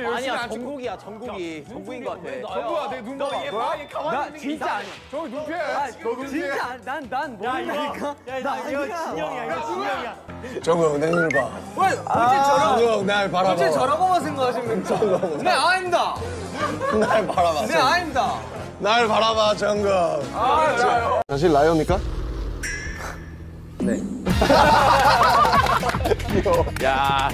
네, 아니야 정국이야 정국이 정국인 것 같아. 정국아 내눈 봐봐. 뭐야? 나 진짜 아니야. 아, 저 눈피해. 너 진짜 난난 모르니까. 나 이거 진영이야. 이거 진영이야. 정국 내 눈을 봐. 왜? 아, 어제 저런 정우 날 바라봐. 어제 저런거만 생각하십니까? 네 아닙니다. 날 바라봐. 네 아닙니다. 날 바라봐 정국. 아 사실 라이오입니까? 네 야